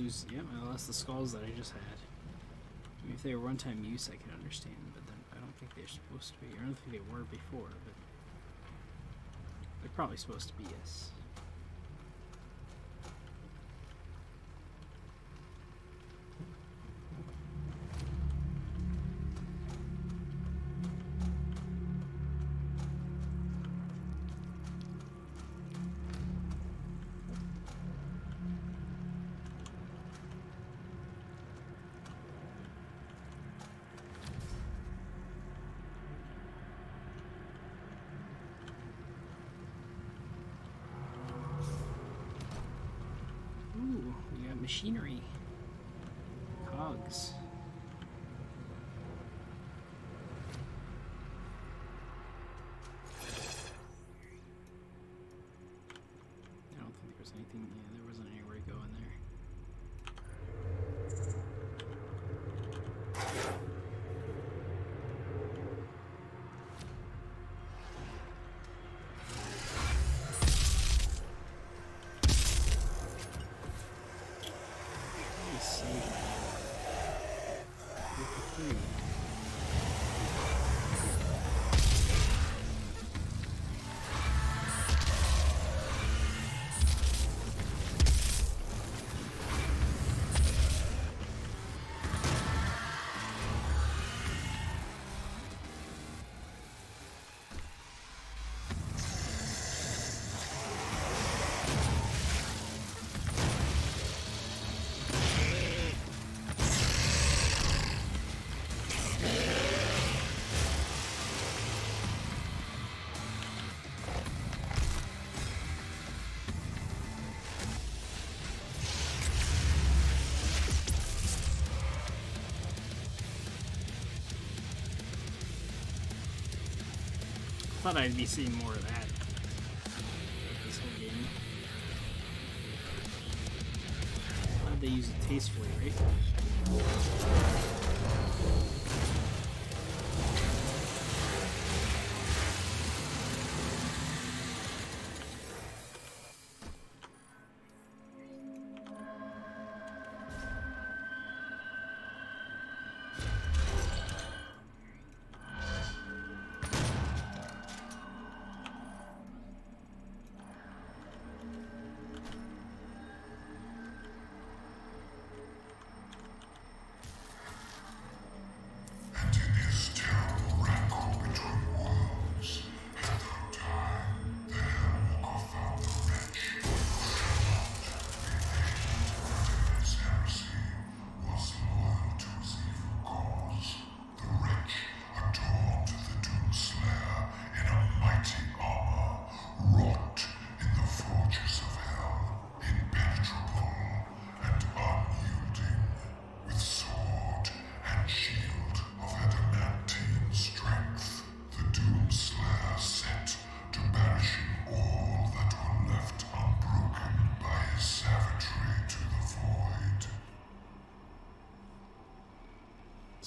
lose. Yeah, I lost the skulls that I just had. I mean, if they were one-time use, I could understand, but then I don't think they're supposed to be. I don't think they were before, but they're probably supposed to be. Yes. Machinery. Cogs. I don't think there was anything, yeah, Thought I'd be seeing more of that this whole game. Glad they use it tastefully, right?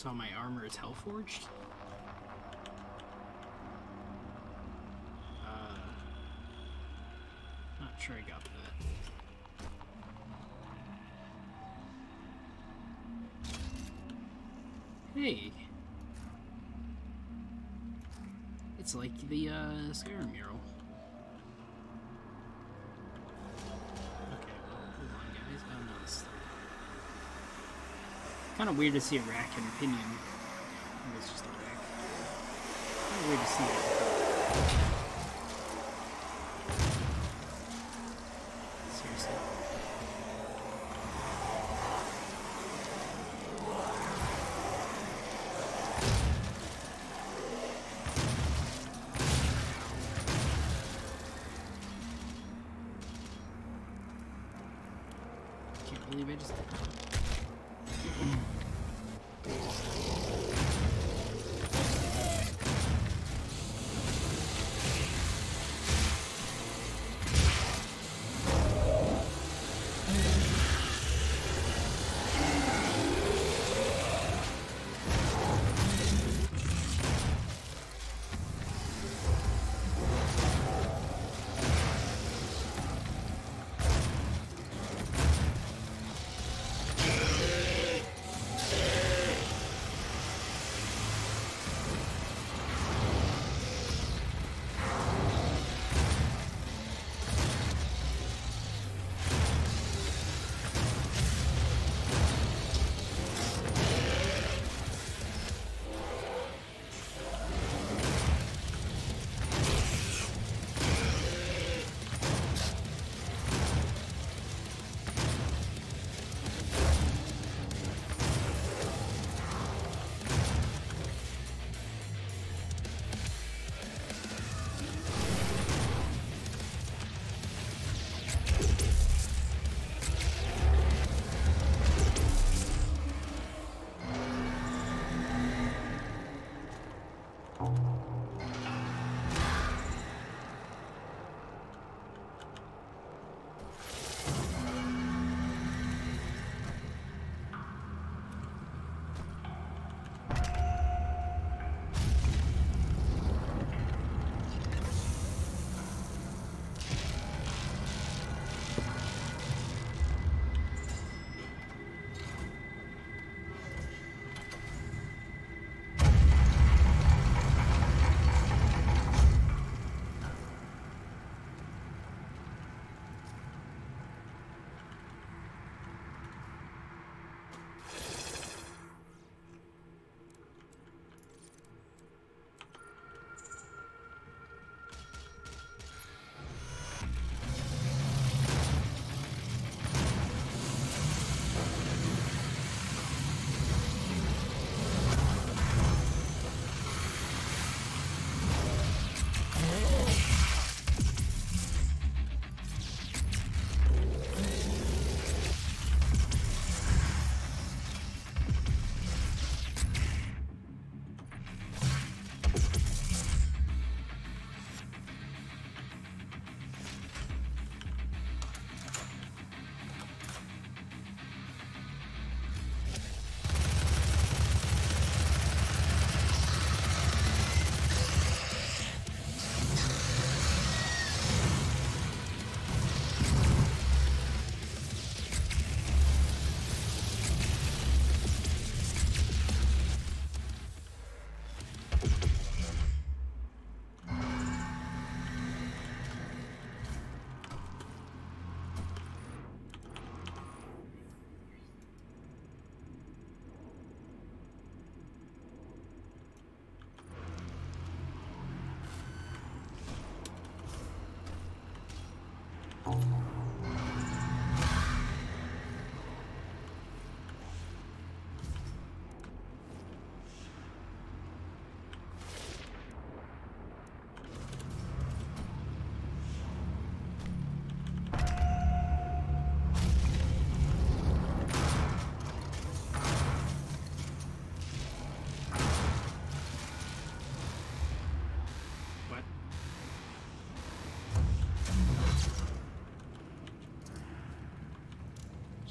So my armor is Hellforged? Uh, not sure I got that. Hey! It's like the uh, Skyrim mural. Okay, well, hold on, guys. Oh, no, this Kind of weird to see a rack and pinion. Maybe it's just a rack. Kind of weird to see that. Seriously. Can't believe I just that.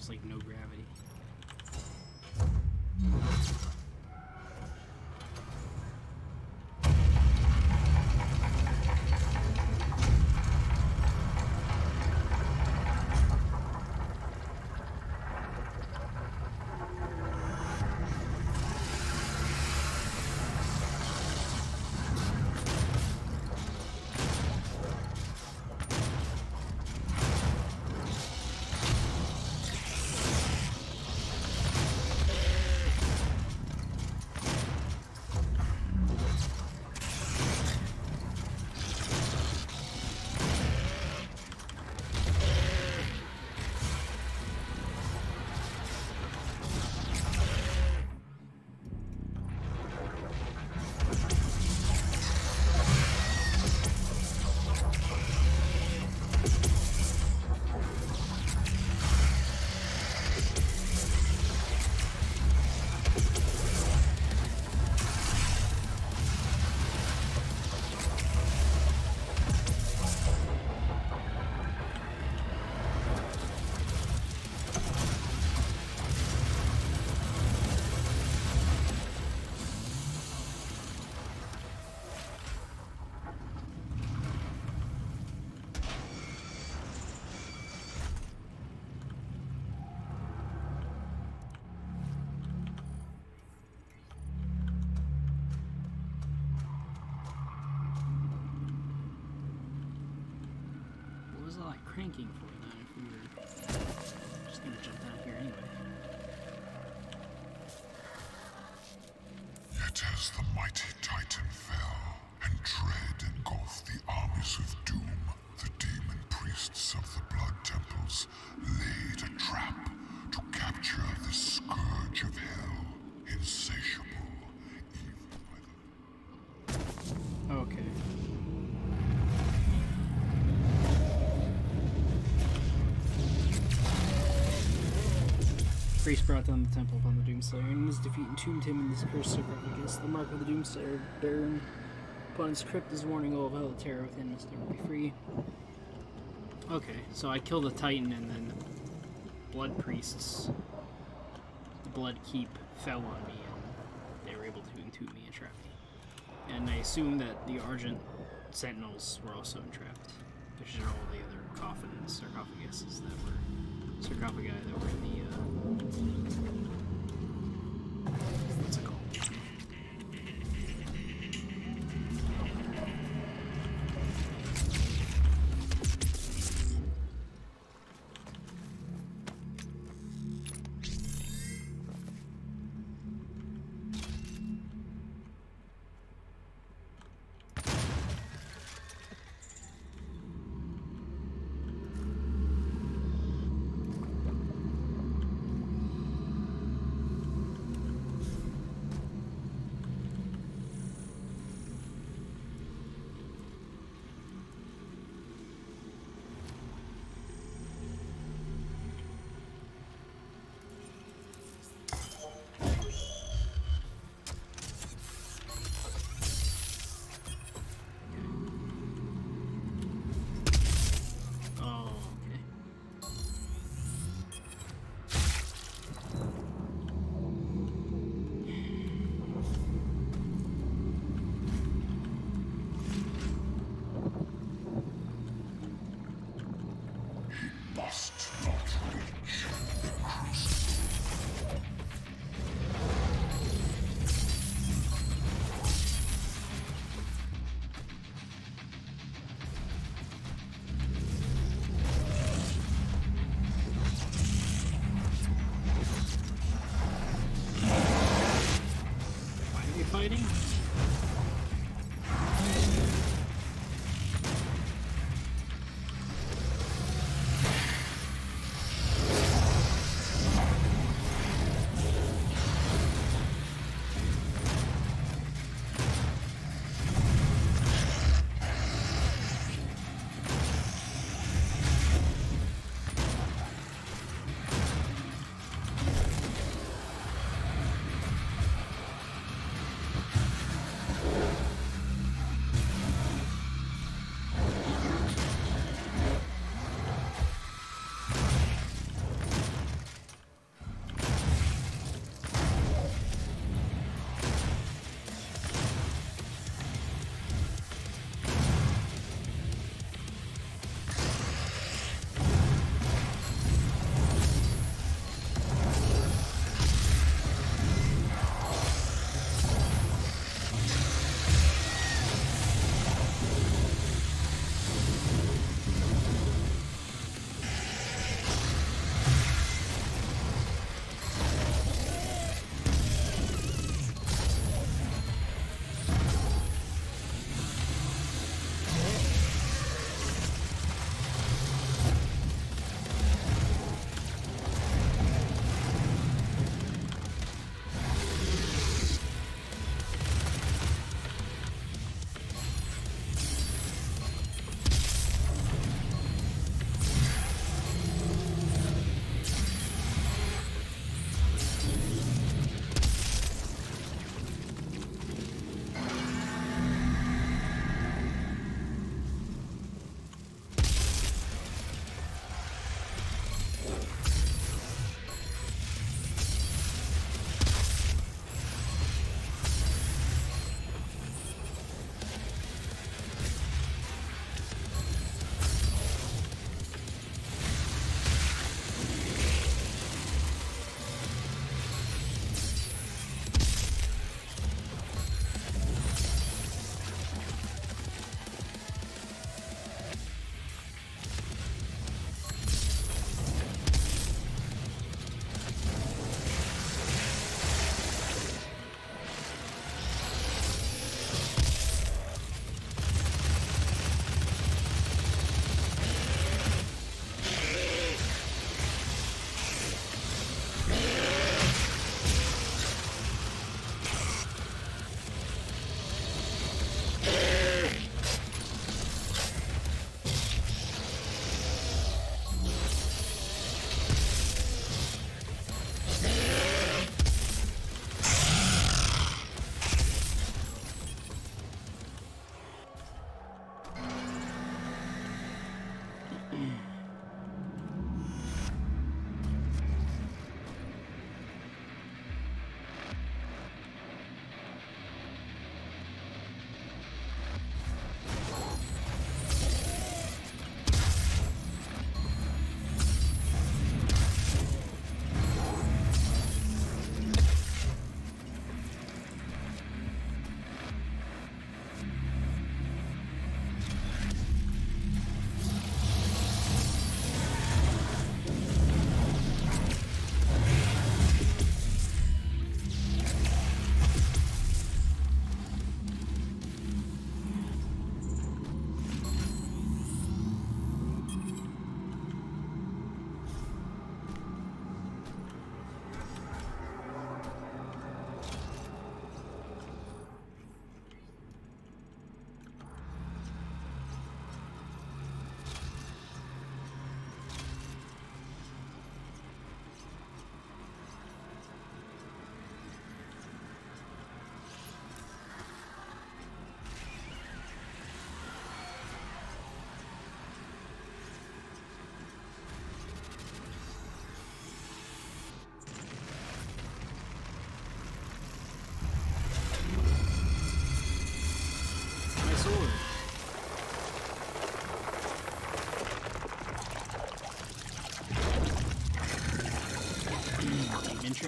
Just like no gravity. Cranking for then if we were just gonna jump down here anyway? As the mighty Titan fell, and dread engulfed the armies of doom, the demon priests of the Blood Temples laid a trap Priest brought down the temple upon the Doomslayer, and his defeat entombed him in this cursed sarcophagus. The mark of the Doomslayer bearing upon his crypt is warning all of hell, the terror within must never be free. Okay, so I killed a Titan, and then the Blood Priests, the Blood Keep, fell on me, and they were able to entomb me and trap me. And I assume that the Argent Sentinels were also entrapped, are all the other coffins, sarcophaguses that were sarcophagi that were in the. Uh,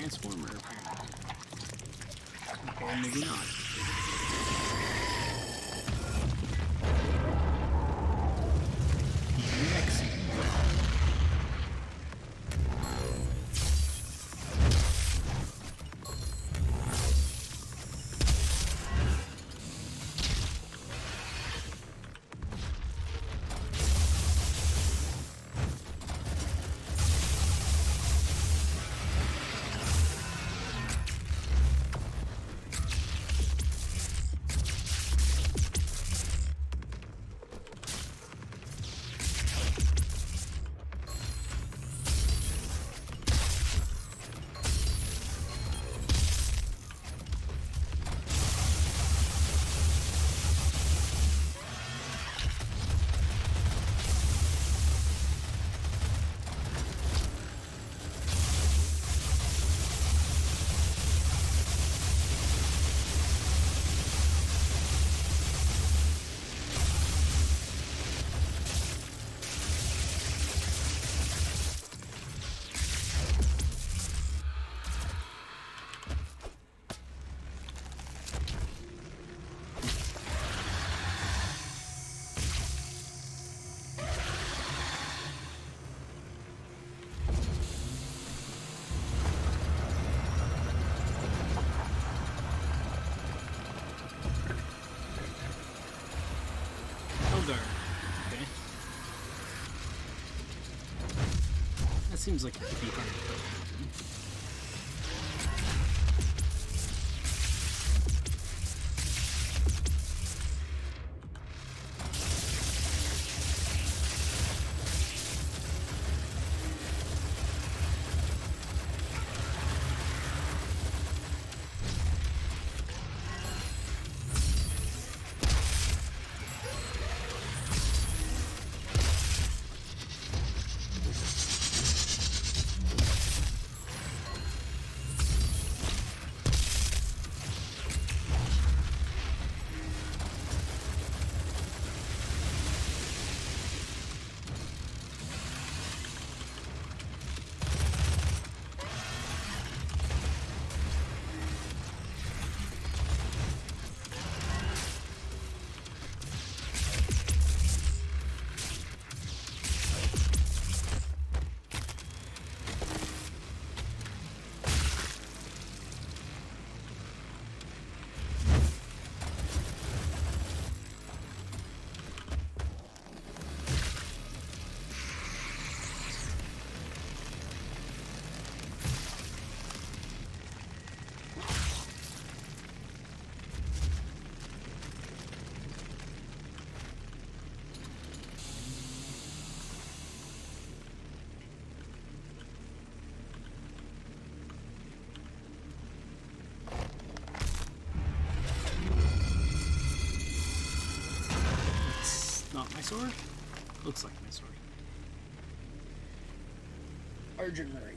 Transformer, apparently. Maybe not. Seems like it could be hard to Looks like my sword. Marines.